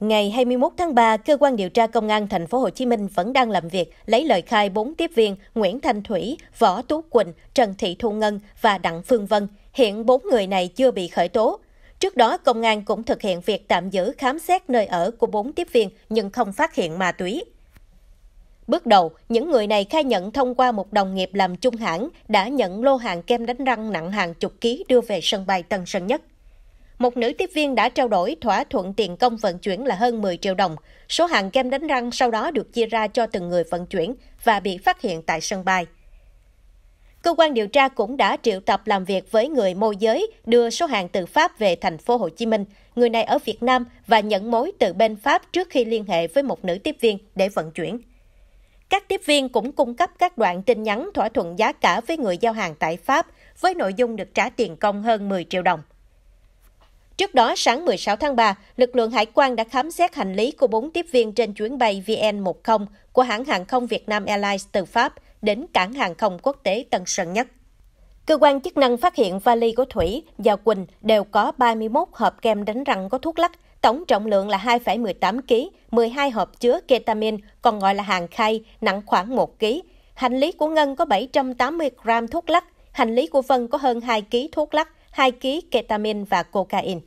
Ngày 21 tháng 3, cơ quan điều tra công an thành phố Hồ Chí Minh vẫn đang làm việc lấy lời khai bốn tiếp viên Nguyễn Thanh Thủy, Võ Tú Quỳnh, Trần Thị Thu Ngân và Đặng Phương Vân. Hiện bốn người này chưa bị khởi tố. Trước đó, công an cũng thực hiện việc tạm giữ khám xét nơi ở của bốn tiếp viên nhưng không phát hiện ma túy. Bước đầu, những người này khai nhận thông qua một đồng nghiệp làm chung hãng đã nhận lô hàng kem đánh răng nặng hàng chục ký đưa về sân bay Tân Sơn Nhất một nữ tiếp viên đã trao đổi thỏa thuận tiền công vận chuyển là hơn 10 triệu đồng. Số hàng kem đánh răng sau đó được chia ra cho từng người vận chuyển và bị phát hiện tại sân bay. Cơ quan điều tra cũng đã triệu tập làm việc với người môi giới, đưa số hàng từ Pháp về thành phố Hồ Chí Minh. Người này ở Việt Nam và nhận mối từ bên Pháp trước khi liên hệ với một nữ tiếp viên để vận chuyển. Các tiếp viên cũng cung cấp các đoạn tin nhắn thỏa thuận giá cả với người giao hàng tại Pháp, với nội dung được trả tiền công hơn 10 triệu đồng. Trước đó, sáng 16 tháng 3, lực lượng hải quan đã khám xét hành lý của bốn tiếp viên trên chuyến bay VN10 của hãng hàng không Việt Nam Airlines từ Pháp đến cảng hàng không quốc tế Tân Sơn Nhất. Cơ quan chức năng phát hiện vali của Thủy và Quỳnh đều có 31 hộp kem đánh răng có thuốc lắc, tổng trọng lượng là 2,18 kg, 12 hộp chứa ketamin, còn gọi là hàng khay, nặng khoảng 1 kg. Hành lý của Ngân có 780 gram thuốc lắc, hành lý của Vân có hơn 2 kg thuốc lắc, 2 kg ketamin và cocaine.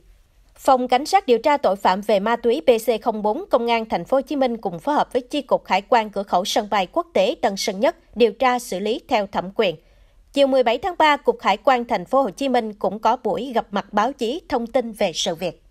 Phòng Cảnh sát điều tra tội phạm về ma túy PC04 Công an thành phố Hồ Chí Minh cùng phối hợp với chi cục Hải quan cửa khẩu sân bay quốc tế Tân Sơn Nhất điều tra xử lý theo thẩm quyền. Chiều 17 tháng 3, Cục Hải quan thành phố Hồ Chí Minh cũng có buổi gặp mặt báo chí thông tin về sự việc.